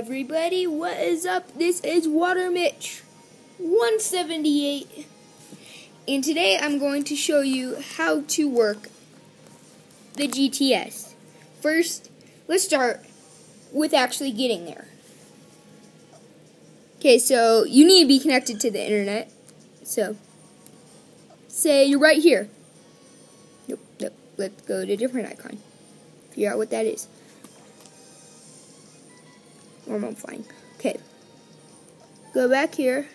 everybody, what is up? This is Water Mitch 178 and today I'm going to show you how to work the GTS. First, let's start with actually getting there. Okay, so you need to be connected to the internet. So, say you're right here. Nope, nope. Let's go to a different icon. Figure out what that is. Normal flying. Okay. Go back here.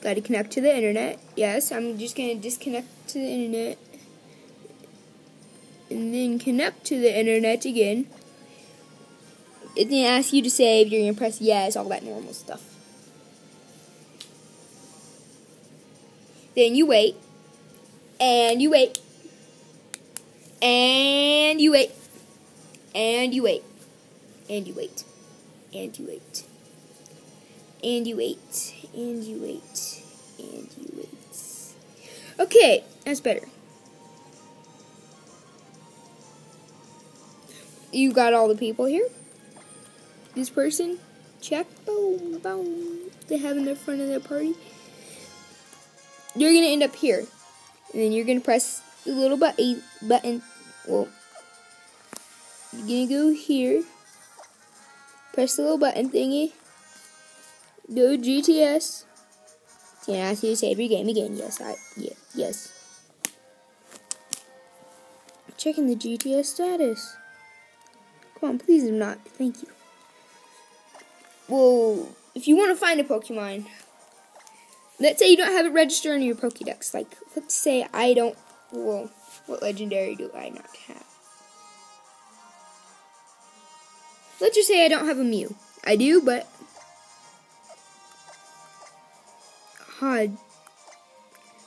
Got to connect to the internet. Yes, I'm just to disconnect to the internet. And then connect to the internet again. It then asks you to save. You're to press yes, all that normal stuff. Then you wait. And you wait. And you wait. And you wait. And you wait. And you wait. And you wait. And you wait. And you wait. Okay, that's better. You got all the people here. This person, check, boom, boom. They have in the front of their party. You're gonna end up here, and then you're gonna press the little button. Button. Well, you're gonna go here, press the little button thingy, go GTS. It's gonna ask you save your game again. Yes, I, yeah, yes. Checking the GTS status. Come on, please do not. Thank you. Well, if you want to find a Pokemon, let's say you don't have it registered in your Pokedex. Like, let's say I don't. Well, what legendary do I not have? Let's just say I don't have a Mew. I do, but Hod.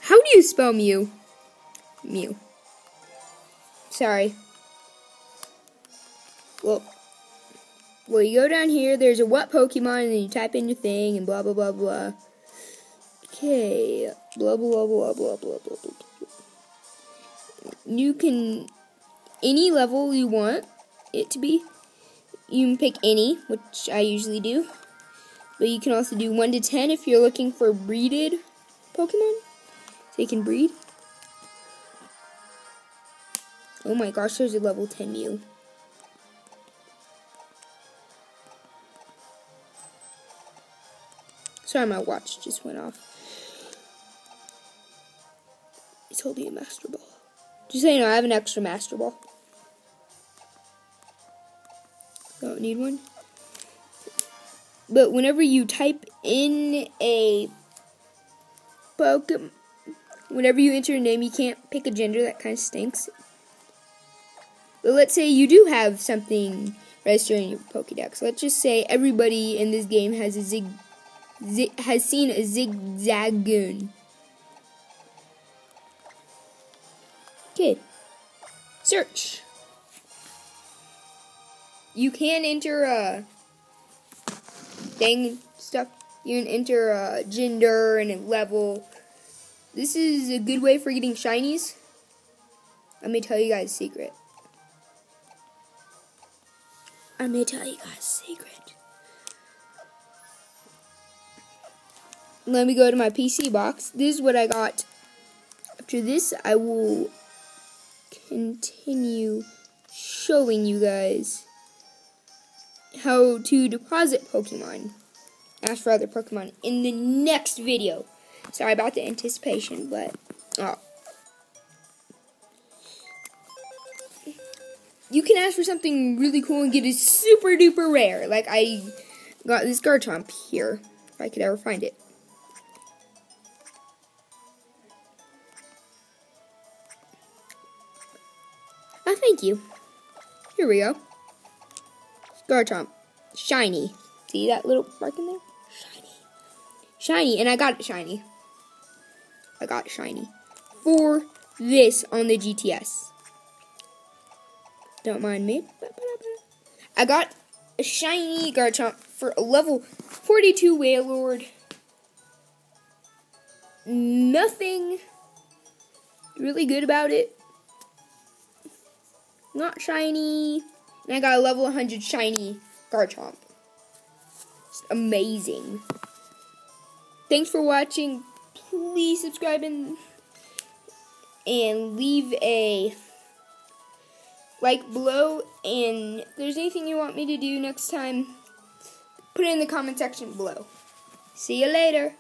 How do you spell Mew? Mew. Sorry. Well, well, you go down here. There's a what Pokemon, and then you type in your thing, and blah blah blah blah. Okay, blah blah blah blah blah blah blah. You can any level you want it to be. You can pick any, which I usually do. But you can also do 1 to 10 if you're looking for breeded Pokemon. So you can breed. Oh my gosh, there's a level 10 Mew. Sorry, my watch just went off. It's holding a Master Ball. Just so you know, I have an extra Master Ball. Don't need one. But whenever you type in a Pokemon, whenever you enter a name, you can't pick a gender. That kind of stinks. But let's say you do have something registered in your Pokedex. Let's just say everybody in this game has a zig, zig has seen a Zigzagoon. Okay. Search. You can enter a thing stuff. You can enter a gender and a level. This is a good way for getting shinies. Let me tell you guys a secret. I'm gonna tell you guys a secret. Let me go to my PC box. This is what I got. After this, I will continue showing you guys how to deposit Pokemon. Ask for other Pokemon in the next video. Sorry about the anticipation, but oh. You can ask for something really cool and get it super duper rare. Like I got this Garchomp here, if I could ever find it. Oh, thank you. Here we go. Garchomp. Shiny. See that little mark in there? Shiny. Shiny, and I got it shiny. I got shiny. For this on the GTS. Don't mind me. I got a shiny Garchomp for a level 42 Wailord. Nothing really good about it. Not shiny And I got a level 100 shiny Garchomp. It's amazing. Thanks for watching. Please subscribe and, and leave a like below. And if there's anything you want me to do next time, put it in the comment section below. See you later.